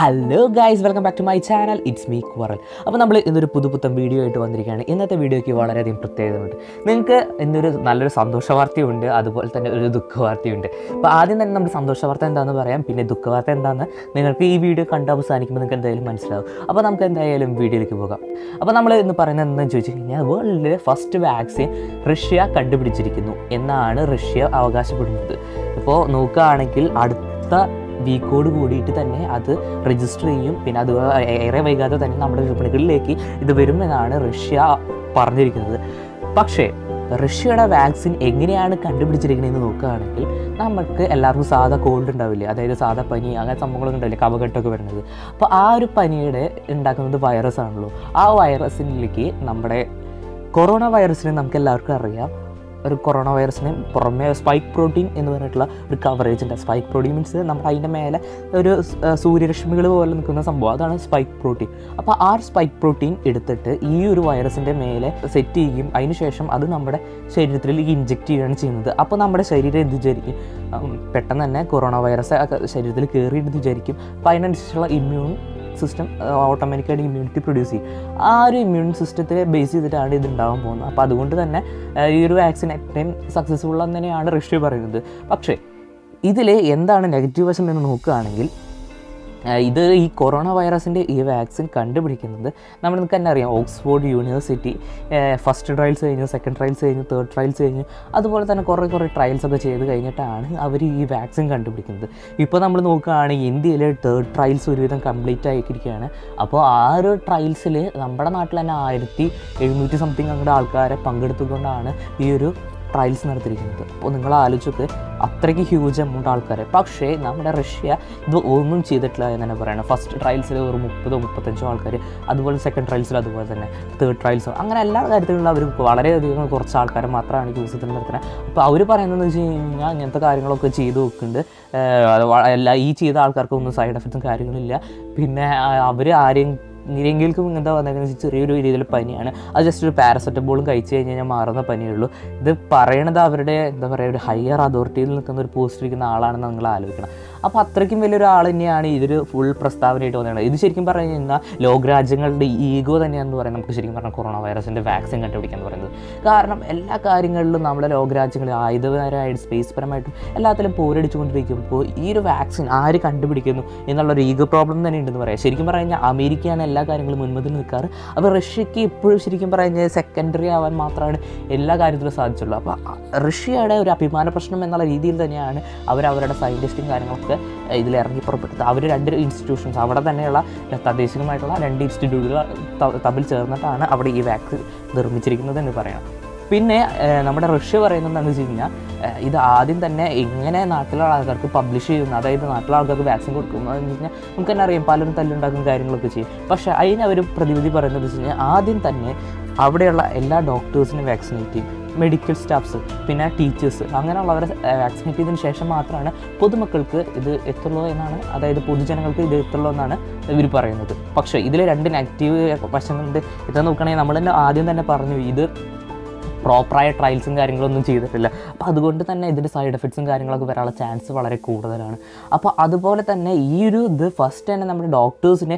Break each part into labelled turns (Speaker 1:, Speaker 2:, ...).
Speaker 1: Hello guys welcome back to my channel it's me Kural അപ്പോൾ നമ്മൾ ഇന്നൊരു പുതുപുത്തൻ വീഡിയോ ആയിട്ട് വന്നിരിക്കുകയാണ്. ഇന്നത്തെ വീഡിയോയ്ക്ക് വളരെയധികം പ്രത്യേകതയുണ്ട്. നിങ്ങൾക്ക് ഇന്നൊരു നല്ലൊരു സന്തോഷ വാർത്തയുണ്ട് അതുപോലെ തന്നെ ഒരു ദുഃഖ വാർത്തയുണ്ട് അപ്പോൾ ആദ്യം തന്നെ നമ്മുടെ സന്തോഷ വാർത്ത എന്താണെന്ന് പറയാം. പിന്നെ ദുഃഖ വാർത്ത എന്താണെന്ന് നിങ്ങൾക്ക് ഈ വീഡിയോ കണ്ട് അവസാനിക്കുമ്പോൾ നിങ്ങൾക്ക് എന്തായാലും മനസ്സിലാവും. അപ്പോൾ നമുക്ക് എന്തായാലും വീഡിയോയിലേക്ക് പോകാം. അപ്പോൾ നമ്മൾ ഇന്ന് പറയുന്നത് എന്താണെന്ന് ചോദിച്ചു കഴിഞ്ഞാൽ വേൾഡിലെ ഫസ്റ്റ് വാക്സിൻ റഷ്യ കണ്ടുപിടിച്ചിരിക്കുന്നു. എന്നാണ് റഷ്യ അവകാശപ്പെടുന്നത്. ഇപ്പോൾ നോക്കുകയാണെങ്കിൽ അടുത്ത വീക്കോട് കൂടിയിട്ട് തന്നെ അത് രജിസ്റ്റർ ചെയ്യും. പിന്നെ അത് ഏറെ വൈകാതെ തന്നെ നമ്മുടെ വിപണികളിലേക്ക് ഇത് വരുമെന്നാണ് റഷ്യ പറഞ്ഞിരിക്കുന്നത്. പക്ഷേ റഷ്യയുടെ വാക്സിൻ എങ്ങനെയാണ് കണ്ടുപിടിച്ചിരിക്കുന്നതെന്ന് നോക്കുകയാണെങ്കിൽ നമുക്ക് എല്ലാവർക്കും സാധാ കോൾഡ് ഉണ്ടാവില്ലേ? അതായത് സാധാ പനി അങ്ങനെ സംഭവങ്ങളൊക്കെ ഉണ്ടാവില്ലേ? കഫകെട്ടൊക്കെ വരുന്നത്. അപ്പോൾ ആ ഒരു പനിയുടെ ഉണ്ടാക്കുന്നത് വൈറസ് ആണല്ലോ. ആ വൈറസിലേക്ക് നമ്മുടെ കൊറോണ വൈറസിനെ നമുക്ക് എല്ലാവർക്കും അറിയാം. ഒരു കൊറോണ വൈറസിനെ പുറമേ സ്പൈക്ക് പ്രോട്ടീൻ എന്ന് പറഞ്ഞിട്ടുള്ള ഒരു കവറേജ് ഉണ്ട്. സ്പൈക്ക് പ്രോട്ടീൻ മീൻസ് നമ്മൾ അതിന്റെ മേലെ ഒരു സൂര്യരശ്മികൾ പോലെ നിൽക്കുന്ന സംഭവം. അതാണ് സ്പൈക്ക് പ്രോട്ടീൻ അപ്പോൾ ആ സ്പൈക്ക് പ്രോട്ടീൻ എടുത്തിട്ട് ഈ ഒരു വൈറസിന്റെ മേലെ സെറ്റ് ചെയ്യും അതിനുശേഷം അത് നമ്മുടെ ശരീരത്തിലേക്ക് ഇഞ്ചെക്റ്റ് ചെയ്യുകയാണ് ചെയ്യുന്നത്. അപ്പോൾ നമ്മുടെ ശരീരം എന്ത് വിചാരിക്കും? പെട്ടെന്ന് തന്നെ കൊറോണ വൈറസ് ശരീരത്തിൽ കയറിയിട്ട് വിചാരിക്കും? അപ്പോൾ അതിനനുസരിച്ചുള്ള ഇമ്മ്യൂൺ സിസ്റ്റം ഓട്ടോമാറ്റിക്കായിട്ട് ഇമ്മ്യൂണിറ്റി പ്രൊഡ്യൂസ് ചെയ്യും. ആ ഒരു ഇമ്മ്യൂൺ സിസ്റ്റത്തെ ബേസ് ചെയ്തിട്ടാണ് ഇത് ഉണ്ടാവാൻ പോകുന്നത്. അപ്പോൾ അതുകൊണ്ട് തന്നെ ഈ ഒരു വാക്സിൻ അത്രയും സക്സസ്ഫുൾ തന്നെയാണ് ഋഷി പറയുന്നത്. പക്ഷേ ഇതിൽ എന്താണ് നെഗറ്റീവ് വശം എന്ന് നോക്കുകയാണെങ്കിൽ ഇത് ഈ കൊറോണ വൈറസിന്റെ ഈ വാക്സിൻ കണ്ടുപിടിക്കുന്നത് നമ്മൾ നമുക്ക് തന്നെ അറിയാം. ഓക്സ്ഫോർഡ് യൂണിവേഴ്സിറ്റി ഫസ്റ്റ് ട്രയൽസ് കഴിഞ്ഞു സെക്കൻഡ് ട്രയൽസ് കഴിഞ്ഞു തേർഡ് ട്രയൽസ് കഴിഞ്ഞു. അതുപോലെ തന്നെ കുറേ കുറേ ട്രയൽസ് ഒക്കെ ചെയ്ത് കഴിഞ്ഞിട്ടാണ് അവർ ഈ വാക്സിൻ കണ്ടുപിടിക്കുന്നത്. ഇപ്പോൾ നമ്മൾ നോക്കുകയാണെങ്കിൽ ഇന്ത്യയിലെ തേർഡ് ട്രയൽസ് ഒരുവിധം കംപ്ലീറ്റ് ആയിരിക്കുകയാണ് അപ്പോൾ ആ ഒരു ട്രയൽസിൽ നമ്മുടെ നാട്ടിൽ തന്നെ ആയിരത്തി എഴുന്നൂറ്റി സംതിങ് അങ്ങോട്ട് ആൾക്കാരെ പങ്കെടുത്തുകൊണ്ടാണ് ഈ ഒരു ട്രയൽസ് നടത്തിയിരിക്കുന്നത്. അപ്പോൾ നിങ്ങൾ ആലോചിച്ചത് അത്രയ്ക്ക് ഹ്യൂജ് എമൗണ്ട് ആൾക്കാരെ. പക്ഷേ നമ്മുടെ റഷ്യ ഇത് ഒന്നും ചെയ്തിട്ടില്ല എന്ന് തന്നെ പറയണം. ഫസ്റ്റ് ട്രയൽസിൽ ഒരു മുപ്പതോ മുപ്പത്തഞ്ചോ ആൾക്കാർ അതുപോലെ സെക്കൻഡ് ട്രയൽസിൽ അതുപോലെ തന്നെ തേർഡ് ട്രയൽസോ അങ്ങനെ എല്ലാ കാര്യത്തിലുള്ള അവർ വളരെയധികം കുറച്ച് ആൾക്കാരെ മാത്രമാണ് യൂസ് ചെയ്ത് നടത്തുന്നത് അപ്പോൾ അവർ പറയുന്നത് വെച്ച് കഴിഞ്ഞാൽ ഇങ്ങനത്തെ കാര്യങ്ങളൊക്കെ ചെയ്ത് നോക്കുന്നുണ്ട് എല്ലാ ഈ ചെയ്ത ആൾക്കാർക്കൊന്നും സൈഡ് എഫക്റ്റും കാര്യങ്ങളില്ല പിന്നെ അവർ ആരെയും ഇനിയെങ്കിലും എന്താ വന്നേക്കുന്നത് ചെറിയൊരു രീതിയിൽ പനിയാണ്. അത് ജസ്റ്റ് ഒരു പാരസെറ്റമോളും കഴിച്ച് കഴിഞ്ഞ് കഴിഞ്ഞാൽ മാറുന്ന പനിയുള്ളൂ ഇത് പറയണത് അവരുടെ എന്താ പറയുക ഒരു ഹയർ അതോറിറ്റിയിൽ നിൽക്കുന്ന ഒരു പോസ്റ്റ് ഇരിക്കുന്ന ആളാണെന്ന് നിങ്ങൾ ആലോചിക്കണം. അപ്പോൾ അത്രയ്ക്കും വലിയൊരു ആൾ തന്നെയാണ് ഇതൊരു ഫുൾ പ്രസ്താവനയായിട്ട് വന്നത് ഇത് ശരിക്കും പറഞ്ഞു കഴിഞ്ഞാൽ ലോകരാജ്യങ്ങളുടെ ഈഗോ തന്നെയാണെന്ന് പറയുന്നത് നമുക്ക് ശരിക്കും പറഞ്ഞാൽ കൊറോണ വൈറസിന്റെ വാക്സിൻ കണ്ടുപിടിക്കാൻ പറയുന്നത്. കാരണം എല്ലാ കാര്യങ്ങളിലും നമ്മുടെ ലോകരാജ്യങ്ങൾ ആയുധപരമായിട്ട് സ്പേസ് പരമായിട്ടും എല്ലാത്തിലും പോരടിച്ചുകൊണ്ടിരിക്കുമ്പോൾ ഈ ഒരു വാക്സിൻ ആര് കണ്ടുപിടിക്കുന്നു എന്നുള്ളൊരു ഈഗോ പ്രോബ്ലം തന്നെ ഉണ്ടെന്ന് പറയാം. ശരിക്കും പറഞ്ഞു കഴിഞ്ഞാൽ അമേരിക്കയാണ് എല്ലാ കാര്യങ്ങളും മുൻപതിൽ നിൽക്കാറ്. അപ്പോൾ റഷ്യക്ക് ഇപ്പോഴും ശരിക്കും പറഞ്ഞാൽ സെക്കൻഡറി ആവാൻ മാത്രമാണ് എല്ലാ കാര്യത്തിലും സാധിച്ചുള്ളൂ. അപ്പോൾ റഷ്യയുടെ ഒരു അഭിമാന പ്രശ്നം എന്നുള്ള രീതിയിൽ തന്നെയാണ് അവർ അവരുടെ സയന്റിസ്റ്റും കാര്യങ്ങളൊക്കെ ഇതിൽ ഇറങ്ങി പുറപ്പെട്ടത് അവർ രണ്ട് ഇൻസ്റ്റിറ്റ്യൂഷൻസ് അവിടെ തന്നെയുള്ള തദ്ദേശികമായിട്ടുള്ള രണ്ട് ഇൻസ്റ്റിറ്റ്യൂട്ടുകൾ തമ്മിൽ ചേർന്നിട്ടാണ് അവിടെ ഈ വാക്സിൻ നിർമ്മിച്ചിരിക്കുന്നത് എന്ന് പറയാം. പിന്നെ നമ്മുടെ റഷ്യ പറയുന്നത് എന്താണെന്ന് വെച്ച് കഴിഞ്ഞാൽ ഇത് ആദ്യം തന്നെ എങ്ങനെ നാട്ടിലുള്ള ആൾക്കാർക്ക് പബ്ലിഷ് ചെയ്യുന്നു അതായത് നാട്ടിലെ ആൾക്കാർക്ക് വാക്സിൻ കൊടുക്കുന്നു എന്ന് വെച്ച് കഴിഞ്ഞാൽ നമുക്ക് തന്നെ അറിയാം പലരും തല്ലുണ്ടാക്കുന്ന കാര്യങ്ങളൊക്കെ ചെയ്യും. പക്ഷേ അതിന് അവർ പ്രതിവിധി പറയുന്നത് വെച്ച് കഴിഞ്ഞാൽ ആദ്യം തന്നെ അവിടെയുള്ള എല്ലാ ഡോക്ടേഴ്സിനും വാക്സിനേറ്റ് ചെയ്യും. മെഡിക്കൽ സ്റ്റാഫ്സ് പിന്നെ ടീച്ചേഴ്സ് അങ്ങനെയുള്ളവരെ വാക്സിനേറ്റ് ചെയ്തതിന് ശേഷം മാത്രമാണ് പൊതുമക്കൾക്ക് ഇത് എത്തുള്ളൂ എന്നാണ് അതായത് പൊതുജനങ്ങൾക്ക് ഇത് എത്തുള്ളൂ എന്നാണ് ഇവർ പറയുന്നത്. പക്ഷേ ഇതിൽ രണ്ട് നെഗറ്റീവ് വശങ്ങളുണ്ട്. ഇത് നോക്കുകയാണെങ്കിൽ നമ്മൾ തന്നെ ആദ്യം തന്നെ പറഞ്ഞു ഇത് പ്രോപ്പറായ ട്രയൽസും കാര്യങ്ങളൊന്നും ചെയ്തിട്ടില്ല. അപ്പോൾ അതുകൊണ്ട് തന്നെ ഇതിന്റെ സൈഡ് എഫക്ട്സും കാര്യങ്ങളൊക്കെ വരാനുള്ള ചാൻസ് വളരെ കൂടുതലാണ്. അപ്പോൾ അതുപോലെ തന്നെ ഈ ഒരു ഇത് ഫസ്റ്റ് തന്നെ നമ്മുടെ ഡോക്ടേഴ്സിനെ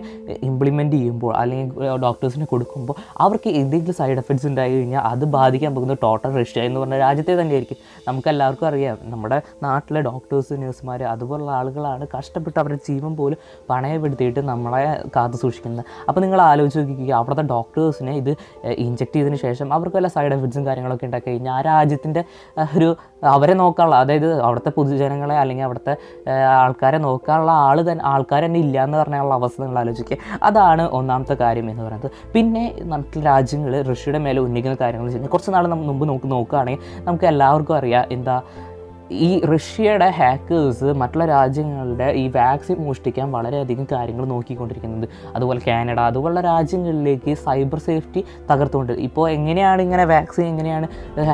Speaker 1: ഇംപ്ലിമെന്റ് ചെയ്യുമ്പോൾ അല്ലെങ്കിൽ ഡോക്ടേഴ്സിനെ കൊടുക്കുമ്പോൾ അവർക്ക് എന്തെങ്കിലും സൈഡ് എഫക്ട്സ് ഉണ്ടായി കഴിഞ്ഞാൽ അത് ബാധിക്കാൻ പോകുന്ന ടോട്ടൽ റഷ്യ എന്ന് പറഞ്ഞ രാജ്യത്തെ തന്നെയായിരിക്കും. നമുക്ക് എല്ലാവർക്കും അറിയാം നമ്മുടെ നാട്ടിലെ ഡോക്ടേഴ്സ് നഴ്സുമാർ അതുപോലുള്ള ആളുകളാണ് കഷ്ടപ്പെട്ട് അവരുടെ ജീവൻ പോലും പണയപ്പെടുത്തിയിട്ട് നമ്മളെ കാത്തു സൂക്ഷിക്കുന്നത്. അപ്പോൾ നിങ്ങൾ ആലോചിച്ച് നോക്കിക്കുക അവിടുത്തെ ഡോക്ടേഴ്സിനെ ഇത് ഇഞ്ചെക്ട് ചെയ്തതിന് ശേഷം അവർക്ക് വല്ല സൈഡ് എഫക്ട്സും കാര്യങ്ങളൊക്കെ ഉണ്ടാക്കി കഴിഞ്ഞാൽ ആ രാജ്യത്തിന്റെ ഒരു അവരെ നോക്കാനുള്ള അതായത് അവിടുത്തെ പൊതുജനങ്ങളെ അല്ലെങ്കിൽ അവിടുത്തെ ആൾക്കാരെ നോക്കാനുള്ള ആൾ തന്നെ ആൾക്കാർ തന്നെ ഇല്ല എന്ന് പറഞ്ഞുള്ള അവസ്ഥ നിങ്ങൾ ആലോചിക്കുക. അതാണ് ഒന്നാമത്തെ കാര്യം എന്ന് പറയുന്നത്. പിന്നെ മറ്റുള്ള രാജ്യങ്ങൾ ഋഷിയുടെ മേലെ ഉന്നയിക്കുന്ന കാര്യങ്ങൾ കുറച്ച് നാൾ മുമ്പ് നോക്ക് നോക്കുകയാണെങ്കിൽ നമുക്ക് എല്ലാവർക്കും അറിയാം എന്താ ഈ റഷ്യയുടെ ഹാക്കേഴ്സ് മറ്റുള്ള രാജ്യങ്ങളുടെ ഈ വാക്സിൻ മോഷ്ടിക്കാൻ വളരെയധികം കാര്യങ്ങൾ നോക്കിക്കൊണ്ടിരിക്കുന്നത്. അതുപോലെ കാനഡ അതുപോലുള്ള രാജ്യങ്ങളിലേക്ക് സൈബർ സേഫ്റ്റി തകർത്തുകൊണ്ട്. ഇപ്പോൾ എങ്ങനെയാണ് ഇങ്ങനെ വാക്സിൻ എങ്ങനെയാണ്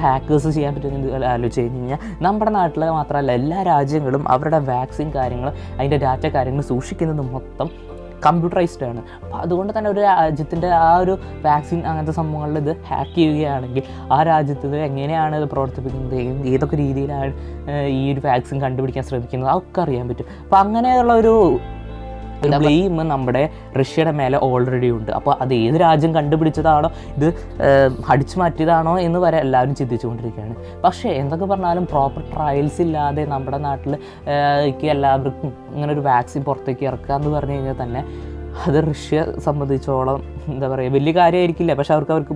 Speaker 1: ഹാക്കേഴ്സ് ചെയ്യാൻ പറ്റുന്നത് ആലോചിച്ച് കഴിഞ്ഞ് കഴിഞ്ഞാൽ നമ്മുടെ നാട്ടിൽ മാത്രമല്ല എല്ലാ രാജ്യങ്ങളും അവരുടെ വാക്സിൻ കാര്യങ്ങൾ അതിന്റെ ഡാറ്റ കാര്യങ്ങൾ സൂക്ഷിക്കുന്നത് മൊത്തം കമ്പ്യൂട്ടറൈസ്ഡ് ആണ്. അപ്പോൾ അതുകൊണ്ട് തന്നെ ഒരു രാജ്യത്തിന്റെ ആ ഒരു വാക്സിൻ അങ്ങനത്തെ സംഭവങ്ങളിൽ ഇത് ഹാക്ക് ചെയ്യുകയാണെങ്കിൽ ആ രാജ്യത്ത് എങ്ങനെയാണ് ഇത് പ്രവർത്തിപ്പിക്കുന്നത്? ഏതൊക്കെ രീതിയിലാണ് ഈ ഒരു വാക്സിൻ കണ്ടുപിടിക്കാൻ ശ്രമിക്കുന്നത്? അതൊക്കെ അറിയാൻ പറ്റും. അപ്പോൾ അങ്ങനെയുള്ള ഒരു ഒരു ബ്ലെയിം നമ്മുടെ റഷ്യയുടെ മേലെ ഓൾറെഡി ഉണ്ട്. അപ്പോൾ അത് ഏത് രാജ്യം കണ്ടുപിടിച്ചതാണോ ഇത് അടിച്ചു മാറ്റിയതാണോ എന്ന് വരെ എല്ലാവരും ചിന്തിച്ചുകൊണ്ടിരിക്കുകയാണ്. പക്ഷേ എന്തൊക്കെ പറഞ്ഞാലും പ്രോപ്പർ ട്രയൽസ് ഇല്ലാതെ നമ്മുടെ നാട്ടിൽ എല്ലാവർക്കും ഇങ്ങനെ ഒരു വാക്സിൻ പുറത്തേക്ക് ഇറക്കുക എന്ന് പറഞ്ഞു കഴിഞ്ഞാൽ തന്നെ അത് റഷ്യ സംബന്ധിച്ചോളം എന്താ പറയുക വലിയ കാര്യമായിരിക്കില്ല. പക്ഷെ അവർക്ക് അവർക്ക്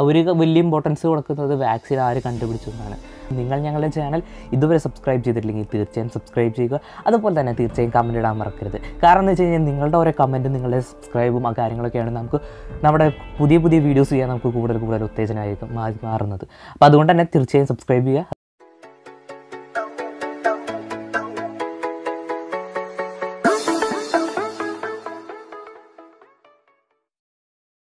Speaker 1: അവർ വലിയ ഇമ്പോർട്ടൻസ് കൊടുക്കുന്നത് വാക്സിൻ ആര് കണ്ടുപിടിച്ചു എന്നാണ്. നിങ്ങൾ ഞങ്ങളുടെ ചാനൽ ഇതുവരെ സബ്സ്ക്രൈബ് ചെയ്തിട്ടില്ലെങ്കിൽ തീർച്ചയായും സബ്സ്ക്രൈബ് ചെയ്യുക. അതുപോലെ തന്നെ തീർച്ചയായും കമന്റ് ഇടാൻ മറക്കരുത്. കാരണം എന്ന് വെച്ച് കഴിഞ്ഞാൽ നിങ്ങളുടെ ഓരോ കമന്റും നിങ്ങളുടെ സബ്സ്ക്രൈബും ആ കാര്യങ്ങളൊക്കെയാണ് നമുക്ക് നമ്മുടെ പുതിയ പുതിയ വീഡിയോസ് ചെയ്യാൻ നമുക്ക് കൂടുതൽ കൂടുതൽ ഉത്തേജനമായിരിക്കും മാറി മാറുന്നത്. അപ്പോൾ അതുകൊണ്ട് തന്നെ തീർച്ചയായും സബ്സ്ക്രൈബ് ചെയ്യുക.